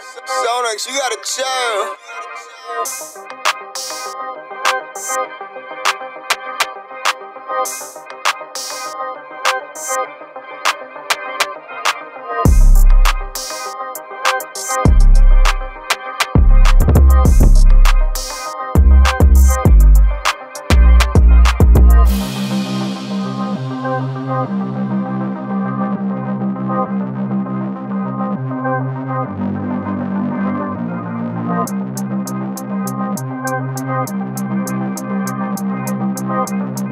Sonics, you gotta chill. Thank you.